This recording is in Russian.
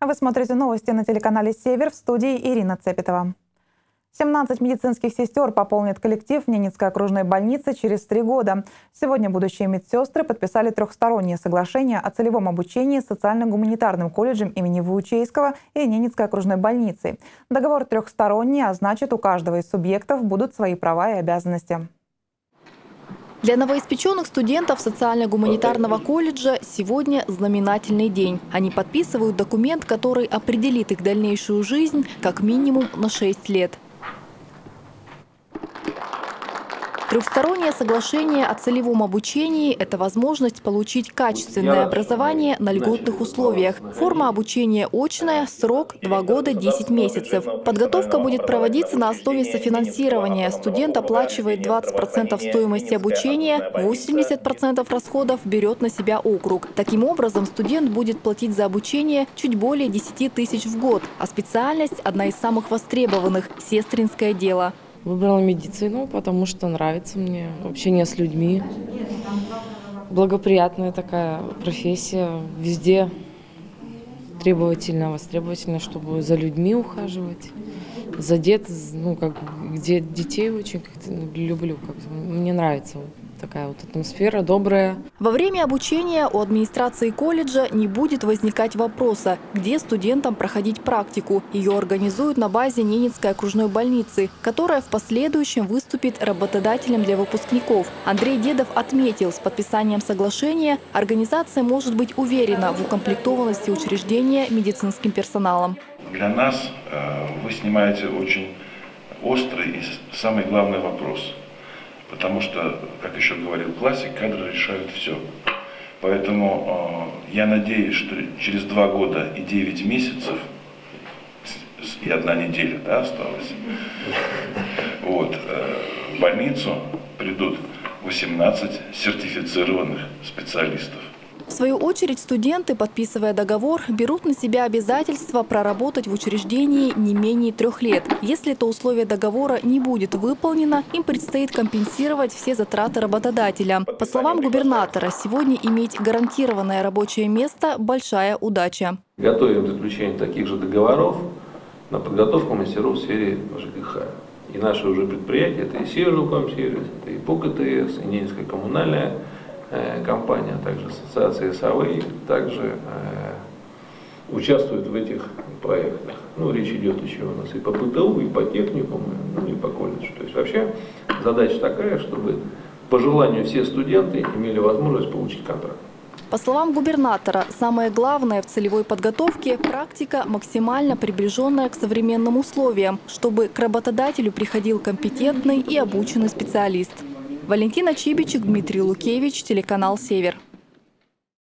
А вы смотрите новости на телеканале «Север» в студии Ирина Цепетова. 17 медицинских сестер пополнит коллектив Ненецкой окружной больницы через три года. Сегодня будущие медсестры подписали трехстороннее соглашение о целевом обучении социально-гуманитарным колледжем имени Ваучейского и Ненецкой окружной больницей. Договор трехсторонний, а значит, у каждого из субъектов будут свои права и обязанности. Для новоиспеченных студентов социально-гуманитарного колледжа сегодня знаменательный день. Они подписывают документ, который определит их дальнейшую жизнь как минимум на 6 лет. Трехстороннее соглашение о целевом обучении – это возможность получить качественное образование на льготных условиях. Форма обучения очная, срок – 2 года 10 месяцев. Подготовка будет проводиться на основе софинансирования. Студент оплачивает 20% стоимости обучения, 80% расходов берет на себя округ. Таким образом, студент будет платить за обучение чуть более 10 тысяч в год, а специальность – одна из самых востребованных – сестринское дело. Выбрала медицину, потому что нравится мне общение с людьми. Благоприятная такая профессия. Везде требовательно, востребовательно, чтобы за людьми ухаживать. За дет, ну, как, где детей очень как люблю. Как мне нравится такая вот атмосфера добрая. Во время обучения у администрации колледжа не будет возникать вопроса, где студентам проходить практику. Ее организуют на базе Ненецкой окружной больницы, которая в последующем выступит работодателем для выпускников. Андрей Дедов отметил, с подписанием соглашения организация может быть уверена в укомплектованности учреждения медицинским персоналом. Для нас э, вы снимаете очень острый и самый главный вопрос – Потому что, как еще говорил классик, кадры решают все. Поэтому э, я надеюсь, что через два года и девять месяцев, и одна неделя да, осталась, вот, э, в больницу придут 18 сертифицированных специалистов. В свою очередь студенты, подписывая договор, берут на себя обязательство проработать в учреждении не менее трех лет. Если это условие договора не будет выполнено, им предстоит компенсировать все затраты работодателя. По словам губернатора, сегодня иметь гарантированное рабочее место – большая удача. Готовим заключение таких же договоров на подготовку мастеров в сфере ЖКХ. И наши уже предприятия, это и Северокомсервис, это и ПОКТС, и Ненецкая коммунальная компания, а также ассоциация САВы, также э, участвуют в этих проектах. Ну, речь идет еще у нас и по ПТУ, и по техникуму, ну и по колледжу. То есть вообще задача такая, чтобы по желанию все студенты имели возможность получить контракт. По словам губернатора, самое главное в целевой подготовке – практика, максимально приближенная к современным условиям, чтобы к работодателю приходил компетентный и обученный специалист. Валентина Чибичек, Дмитрий Лукевич, телеканал «Север».